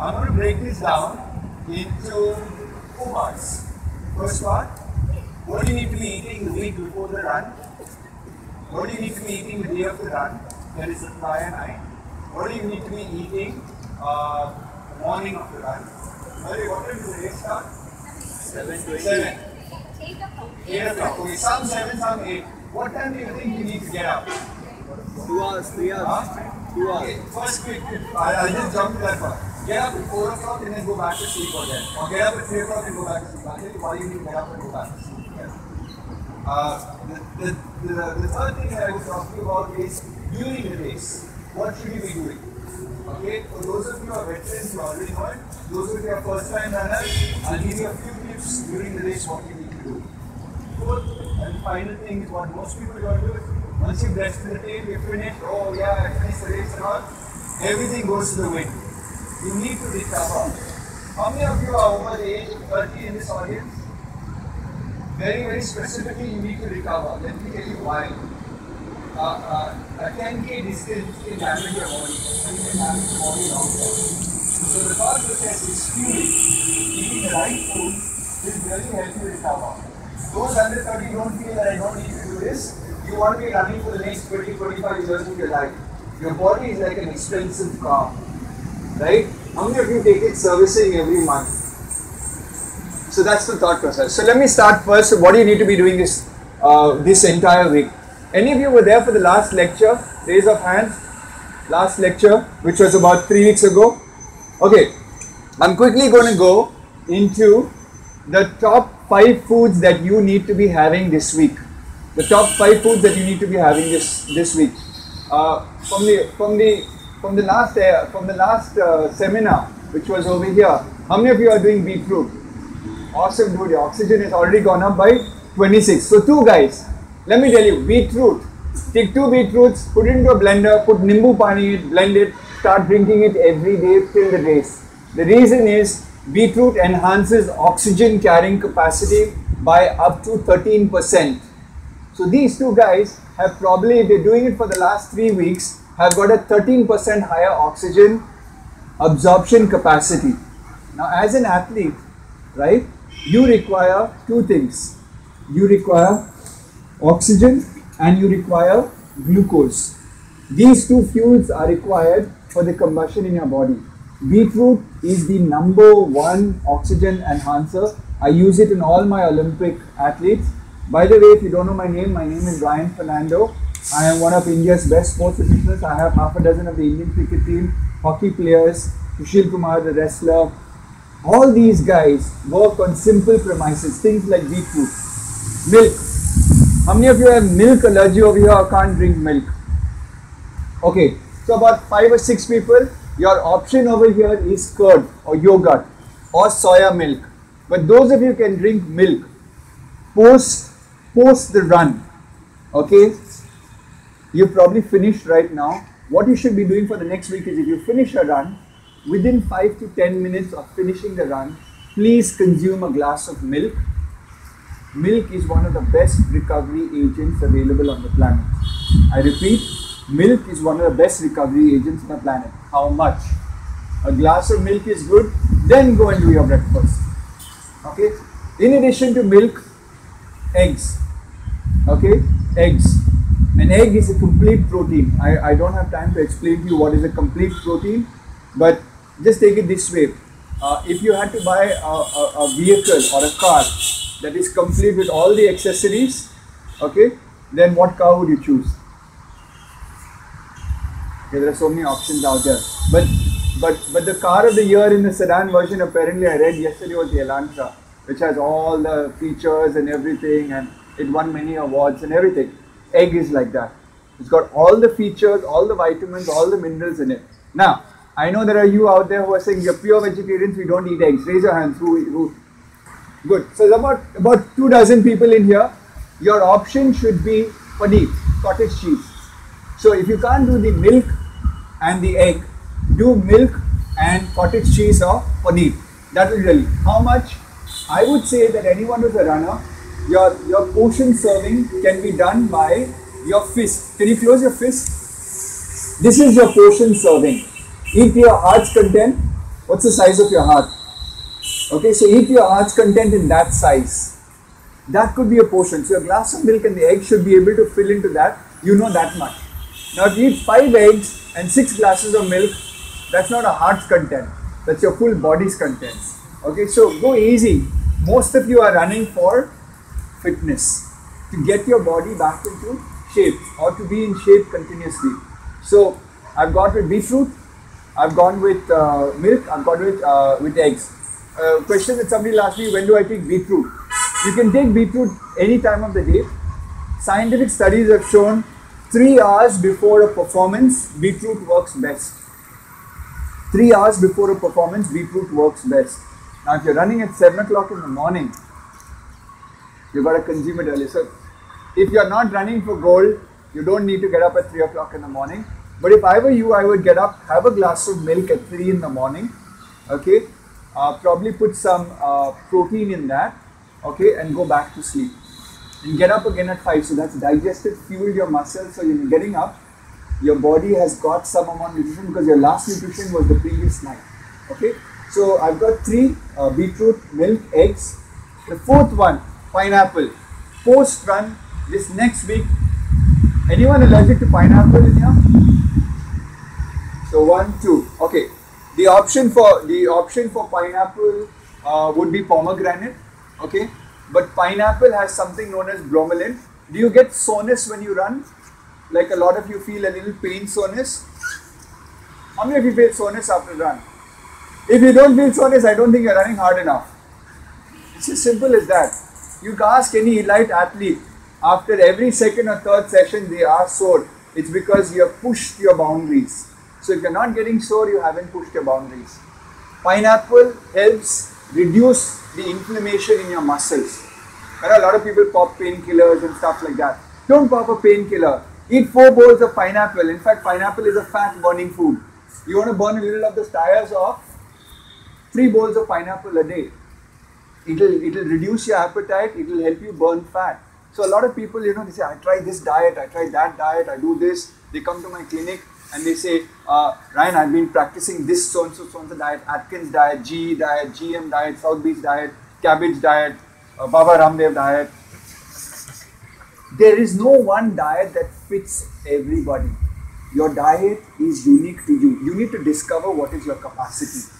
I'm going to break this down into four parts. First part, what do you need to be eating the week before the run? What do you need to be eating the day of the run? That is the prior night. What do you need to be eating uh, the morning of the run? Sorry, what time does the race start? 720. 7. 8 o'clock. Okay, some 7, some 8. What time do you think you need to get up? Two hours, three hours. Huh? Two Okay, hours. first quick tip. I, I'll just jump to that part. Get up at 4 o'clock and then go back to sleep again. Or get up at 3 o'clock and go back to sleep. You why you need to get up and go back to sleep again. Uh, the, the, the, the third thing that I was talking about is during the race, what should you be doing? Okay, for those of you who are veterans, you already know it. Those of you who are first time runners, I'll give you a few tips during the race what you need to do. Fourth and final thing is what most people don't do. Once you in the tail, you finish, oh yeah, I finished the race and all, everything goes to the wind. You need to recover. How many of you are over the age of 30 in this audience? Very, very specifically, you need to recover. Let me tell you why. Uh, uh, a 10k distance can damage your body. It can damage your body long term. So the thought process is fueling. Eating the right food will really help you recover. Those under 30 don't feel that I don't need to do this. You want to be running for the next 20, 25 years of your life. Your body is like an expensive car. Right? How many of you take it servicing every month? So that's the thought process. So let me start first. What do you need to be doing this uh, this entire week? Any of you were there for the last lecture? Raise of hands. Last lecture, which was about three weeks ago. Okay, I'm quickly going to go into the top five foods that you need to be having this week. The top five foods that you need to be having this this week. Uh, from the from the from the last uh, from the last uh, seminar, which was over here. How many of you are doing beetroot? Awesome, dude. Your oxygen is already gone up by 26. So two guys. Let me tell you, beetroot. Take two beetroots, put it into a blender, put nimbu pani, in it, blend it, start drinking it every day till the race. The reason is beetroot enhances oxygen carrying capacity by up to 13%. So these two guys have probably, they're doing it for the last three weeks, have got a 13% higher oxygen absorption capacity. Now, as an athlete, right, you require two things. You require oxygen and you require glucose. These two fuels are required for the combustion in your body. Beetroot is the number one oxygen enhancer. I use it in all my Olympic athletes. By the way, if you don't know my name, my name is Ryan Fernando. I am one of India's best sports nutritionists. I have half a dozen of the Indian cricket team, hockey players, Sushil Kumar, the wrestler. All these guys work on simple premises, things like beetroot, milk. How many of you have milk allergy over here or can't drink milk? Okay, so about five or six people, your option over here is curd or yogurt or soya milk. But those of you can drink milk post post the run. Okay, you've probably finished right now. What you should be doing for the next week is if you finish a run, within five to ten minutes of finishing the run, please consume a glass of milk. Milk is one of the best recovery agents available on the planet. I repeat, milk is one of the best recovery agents on the planet. How much? A glass of milk is good, then go and do your breakfast. Okay? In addition to milk, eggs. Okay? Eggs. An egg is a complete protein. I, I don't have time to explain to you what is a complete protein, but just take it this way. Uh, if you had to buy a, a, a vehicle or a car that is complete with all the accessories, okay, then what car would you choose? Okay, there are so many options out there. But but but the car of the year in the sedan version apparently I read yesterday was the Elantra, which has all the features and everything and it won many awards and everything. Egg is like that. It's got all the features, all the vitamins, all the minerals in it. Now, I know there are you out there who are saying you're pure vegetarians, we don't eat eggs. Raise your hands. Who, who? Good. So there's about about two dozen people in here. Your option should be paneer, cottage cheese. So if you can't do the milk and the egg, do milk and cottage cheese or paneer. That will really. How much? I would say that anyone who's a runner, your your portion serving can be done by your fist. Can you close your fist? This is your portion serving. Eat your heart's content. What's the size of your heart? Okay, so eat your heart's content in that size. That could be a portion. So a glass of milk and the egg should be able to fill into that. You know that much. Now if you eat five eggs and six glasses of milk, that's not a heart's content. That's your full body's contents. Okay, so go easy. Most of you are running for fitness to get your body back into shape or to be in shape continuously. So I've got with beetroot, I've gone with uh, milk, I've gone with uh, with eggs. Uh, question that somebody asked me: When do I take beetroot? You can take beetroot any time of the day. Scientific studies have shown three hours before a performance, beetroot works best. Three hours before a performance, beetroot works best. Now, if you're running at seven o'clock in the morning, you've got to consume it early. So, if you're not running for gold, you don't need to get up at three o'clock in the morning. But if I were you, I would get up, have a glass of milk at three in the morning. Okay, uh, probably put some uh, protein in that. Okay, and go back to sleep. And get up again at five. So that's digested, fueled your muscles. So you're getting up. Your body has got some amount of nutrition because your last nutrition was the previous night. Okay, so I've got three uh, beetroot, milk, eggs. The fourth one, pineapple. Post run this next week. Anyone allergic to pineapple in here? So one, two. Okay. The option for the option for pineapple uh, would be pomegranate. Okay, but pineapple has something known as bromelain. Do you get soreness when you run? Like a lot of you feel a little pain soreness. How many of you feel soreness after run? If you don't feel soreness, I don't think you're running hard enough. It's as simple as that. You can ask any elite athlete after every second or third session they are sore. It's because you have pushed your boundaries. So if you're not getting sore, you haven't pushed your boundaries. Pineapple helps reduce the inflammation in your muscles. There are a lot of people pop painkillers and stuff like that. Don't pop a painkiller. Eat four bowls of pineapple. In fact, pineapple is a fat burning food. You want to burn a little of the tires off? Three bowls of pineapple a day. It'll it'll reduce your appetite. It'll help you burn fat. So a lot of people, you know, they say, I try this diet, I try that diet, I do this. They come to my clinic and they say, uh, Ryan, I've been practicing this so and so so and so diet, Atkins diet, GE diet, GM diet, South Beach diet, cabbage diet, uh, Baba Ramdev diet. There is no one diet that fits everybody. Your diet is unique to you. You need to discover what is your capacity.